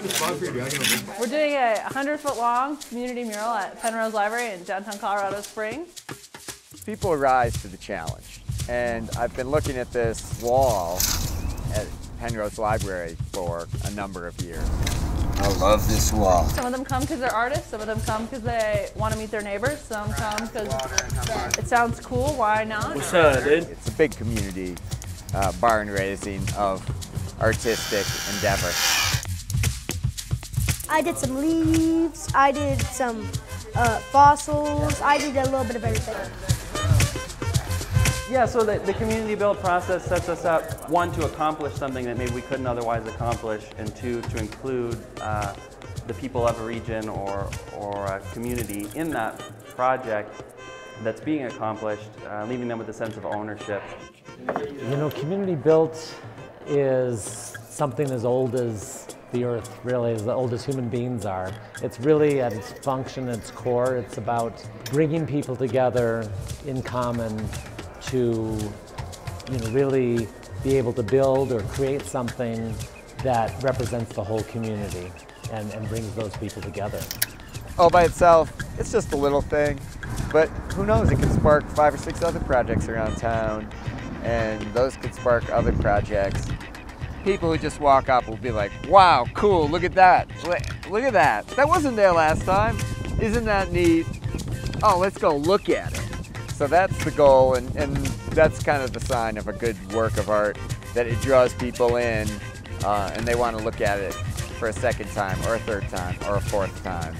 We're doing a 100 foot long community mural at Penrose Library in downtown Colorado Springs. People rise to the challenge. And I've been looking at this wall at Penrose Library for a number of years. I love this wall. Some of them come because they're artists, some of them come because they want to meet their neighbors, some come because it sounds cool, why not? What's up, dude? It's a big community uh, barn raising of artistic endeavor. I did some leaves, I did some uh, fossils, I did a little bit of everything. Yeah, so the, the community build process sets us up, one, to accomplish something that maybe we couldn't otherwise accomplish, and two, to include uh, the people of a region or, or a community in that project that's being accomplished, uh, leaving them with a sense of ownership. You know, community built is something as old as the earth, really, as old as human beings are. It's really at its function, its core, it's about bringing people together in common to you know, really be able to build or create something that represents the whole community and, and brings those people together. All by itself, it's just a little thing, but who knows, it could spark five or six other projects around town, and those could spark other projects. People who just walk up will be like, wow, cool, look at that, look at that. That wasn't there last time. Isn't that neat? Oh, let's go look at it. So that's the goal, and, and that's kind of the sign of a good work of art, that it draws people in uh, and they want to look at it for a second time, or a third time, or a fourth time.